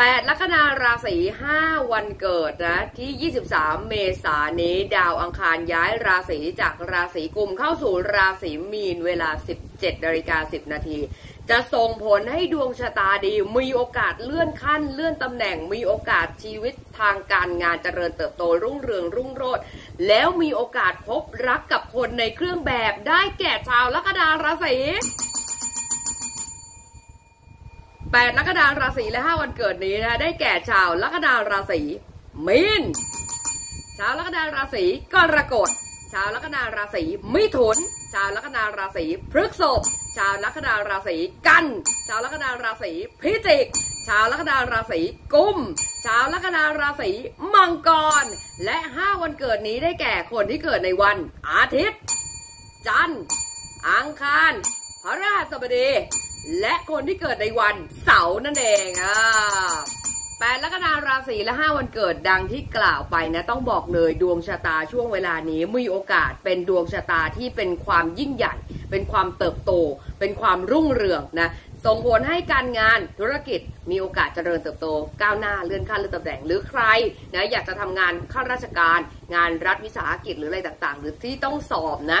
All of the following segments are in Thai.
8 ลัคนาราศี 5 วันเกิดนะ ที่ 23 เมษายนนี้ ดาวอังคารย้ายราศีจากราศีกุมเข้าสู่ราศีมีนเวลา 17นาฬิกา10 นาที จะส่งผลให้ดวงชะตาดี มีโอกาสเลื่อนขั้น เลื่อนตำแหน่ง มีโอกาสชีวิตทางการงานเจริญเติบโตรุ่งเรืองรุ่งโรจน์แล้วมีโอกาสพบรักกับคนในเครื่องแบบได้แก่ชาวลัคนาราศี แปดลัคนาราศีและห้าวันเกิดนี้นะได้แก่ชาวลัคนาราศีมีนชาวลัคนาราศีกรกฎชาวลัคนาราศีมิถุน ชาวลัคนาราศีพฤษภชาวลัคนาราศีกัน ชาวลัคนาราศีพิจิก ชาวลัคนาราศีกุม ชาวลัคนาราศีมังกร และห้าวันเกิดนี้ได้แก่คนที่เกิดในวันอาทิตย์ จันทร์อังคารพระราชบดี และคนที่เกิดในวันเสาร์นั่นเองอ่าแปดลัคนาราศีและห้าวันเกิดดังที่กล่าวไปนะต้องบอกเลยดวงชะตาช่วงเวลานี้มีโอกาสเป็นดวงชะตาที่เป็นความยิ่งใหญ่ เป็นความเติบโต เป็นความรุ่งเรืองนะส่งผลให้การงานธุรกิจมีโอกาสเจริญเติบโต ก้าวหน้าเลื่อนขั้นเลื่อนตำแหน่งหรือใครนะอยากจะทำงานข้าราชการ งานรัฐวิสาหกิจหรืออะไรต่างๆ หรือที่ต้องสอบนะ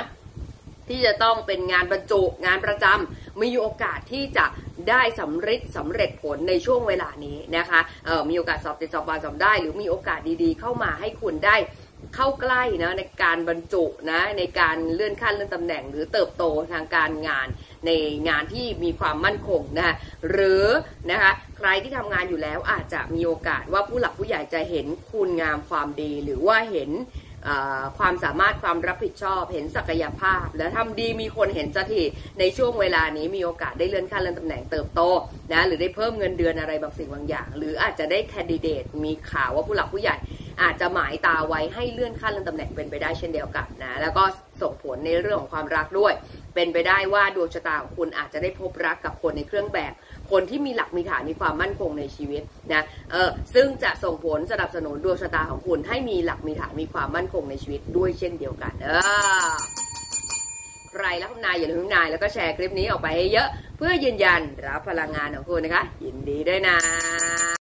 ที่จะต้องเป็นงานบรรจุงานประจำมีโอกาสที่จะได้สำเร็จสำเร็จผลในช่วงเวลานี้นะคะออมีโอกาสสอบติดสอบบานสอบได้ หรือมีโอกาสดีๆ เข้ามาให้คุณได้เข้าใกล้นะในการบรรจุนะในการเลื่อนขั้นเลื่อนตำแหน่ง หรือเติบโตทางการงานในงานที่มีความมั่นคงนะคะหรือนะคะใครที่ทำงานอยู่แล้วอาจจะมีโอกาสว่าผู้หลักผู้ใหญ่จะเห็นคุณงามความดี หรือว่าเห็น ความสามารถความรับผิดชอบเห็นศักยภาพ และทำดีมีคนเห็นสักทีในช่วงเวลานี้มีโอกาสได้เลื่อนขั้นเลื่อนตำแหน่งเติบโตนะหรือได้เพิ่มเงินเดือนอะไรบางสิ่งบางอย่าง หรืออาจจะได้แคนดิเดตมีข่าวว่าผู้หลักผู้ใหญ่อาจจะหมายตาไว้ให้เลื่อนขั้นเลื่อนตำแหน่งเป็นไปได้เช่นเดียวกันนะแล้วก็ส่งผลในเรื่องของความรักด้วย เป็นไปได้ว่าดวงชะตาของคุณอาจจะได้พบรักกับคนในเครื่องแบบ คนที่มีหลักมีฐานมีความมั่นคงในชีวิตนะเออซึ่งจะส่งผลสนับสนุนดวงชะตาของคุณให้มีหลักมีฐานมีความมั่นคงในชีวิตด้วยเช่นเดียวกันเออใครรักนายอย่าลืมนายแล้วก็แชร์คลิปนี้ออกไปให้เยอะ เพื่อยืนยันรับพลังงานของคุณนะคะ ยินดีด้วยนะ